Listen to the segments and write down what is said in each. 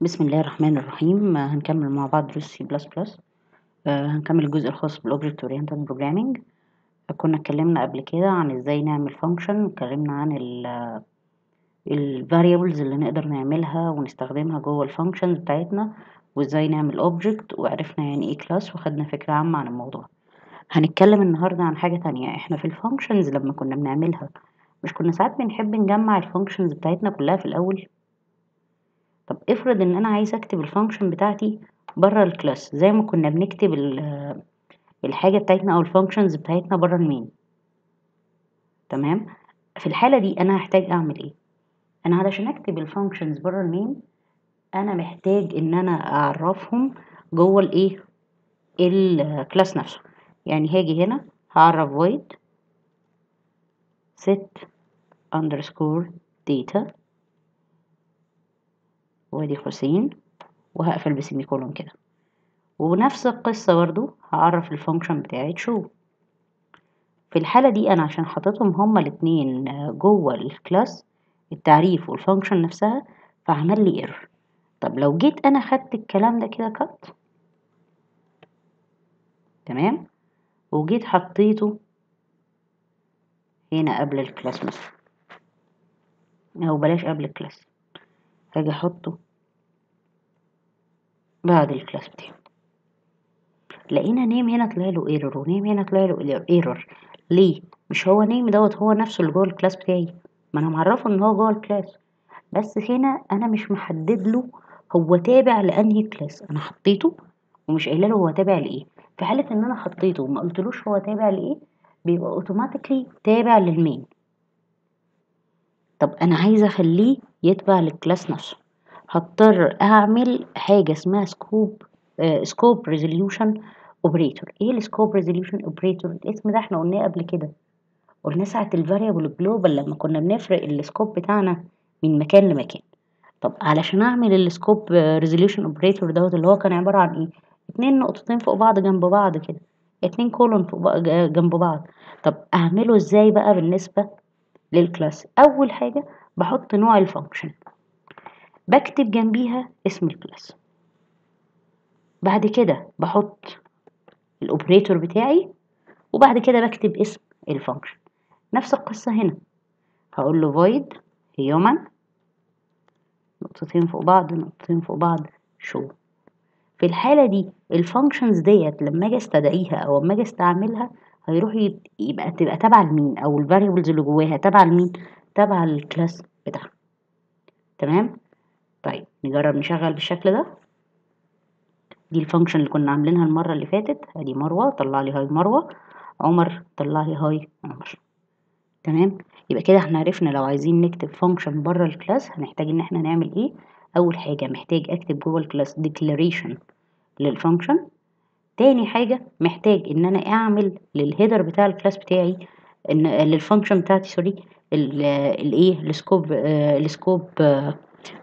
بسم الله الرحمن الرحيم. هنكمل مع بعض دروس سي بلس بلس هنكمل الجزء الخاص بال object oriented programming كنا اتكلمنا قبل كده عن إزاي نعمل function اتكلمنا عن ال variables اللي نقدر نعملها ونستخدمها جوه ال functions بتاعتنا وإزاي نعمل object وعرفنا يعني إيه class وخدنا فكرة عامة عن الموضوع. هنتكلم النهاردة عن حاجة تانية. إحنا في ال functions لما كنا بنعملها مش كنا ساعات بنحب نجمع ال functions بتاعتنا كلها في الأول؟ طب افرض ان أنا عايز اكتب ال function بتاعتي بره ال class زي ما كنا بنكتب الحاجة بتاعتنا أو ال functions بتاعتنا بره ال main. تمام؟ في الحالة دي أنا هحتاج أعمل إيه؟ أنا علشان أكتب ال functions بره ال main أنا محتاج إن أنا أعرفهم جوه الايه ال class نفسه. يعني هاجي هنا هعرف void set underscore data وادي قوسين وهقفل ب semi colon كده. ونفس القصة برضو هعرف ال function بتاعي show في الحالة دي أنا عشان حطيتهم هما الاتنين جوه ال class التعريف وال function نفسها فعمل لي error طب لو جيت أنا خدت الكلام ده كده cut تمام؟ وجيت حطيته هنا قبل ال class مثلا. أو بلاش قبل ال class. هاجي أحطه بعد ال class بتاعه لقينا name هنا طلع له error و name هنا طلع له error ليه؟ مش هو name دوت هو نفسه اللي جوه ال class بتاعي. ما أنا معرفه إن هو جوه ال class. بس هنا أنا مش محدد له هو تابع لأنهي class. أنا حطيته ومش قايله له هو تابع لإيه. في حالة إن أنا حطيته وما قلتلوش هو تابع لإيه بيبقى automatically تابع للمين طب أنا عايزة أخليه يتبع لل class نفسه. هضطر أعمل حاجة اسمها scope scope resolution operator إيه ال scope resolution operator الاسم ده إحنا قلناه قبل كده. قلنا ساعة ال variable global لما كنا بنفرق ال scope بتاعنا من مكان لمكان. طب علشان أعمل ال scope resolution operator دوت اللي هو كان عبارة عن إيه؟ اتنين نقطتين فوق بعض جنب بعض كده. اتنين colon فوق بعض جنب بعض. طب أعمله إزاي بقى بالنسبة لل class أول حاجة بحط نوع ال function بكتب جنبيها اسم ال class. بعد كده بحط ال operator بتاعي وبعد كده بكتب اسم ال function نفس القصة هنا. هقول له void human نقطتين فوق بعض نقطتين فوق بعض show. في الحالة دي ال functions ديت لما أجي أستدعيها أو لما أجي أستعملها هيروح يبقى تبقى تابعة لمين؟ أو ال variables اللي جواها تابعة لمين؟ تابعة لل class بتاعها. تمام؟ طيب نجرب نشغل بالشكل ده. دي ال function اللي كنا عاملينها المرة اللي فاتت. أدي مروة طلع لي hi مروة. عمر طلع لي hi عمر. تمام؟ يبقى كده إحنا عرفنا لو عايزين نكتب function بره ال class هنحتاج إن إحنا نعمل إيه؟ أول حاجة محتاج أكتب جوه ال class declaration لل function تاني حاجة محتاج إن أنا أعمل للهيدر بتاع الكلاس بتاعي إن للفانكشن بتاعتي سوري الايه السكوب ال scope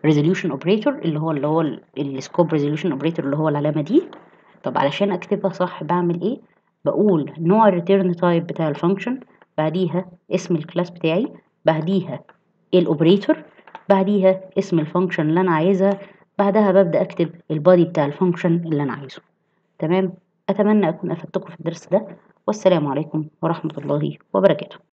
resolution operator اللي هو اللي هو السكوب ريزوليوشن اوبريتور اللي هو العلامة دي. طب علشان أكتبها صح بعمل إيه؟ بقول نوع ال return type بتاع ال function بعديها اسم ال class بتاعي بعديها ال operator بعديها اسم ال function اللي أنا عايزها بعدها ببدأ أكتب ال body بتاع ال function اللي أنا عايزه. تمام؟ أتمنى أكون أفدتكم في الدرس ده. والسلام عليكم ورحمة الله وبركاته.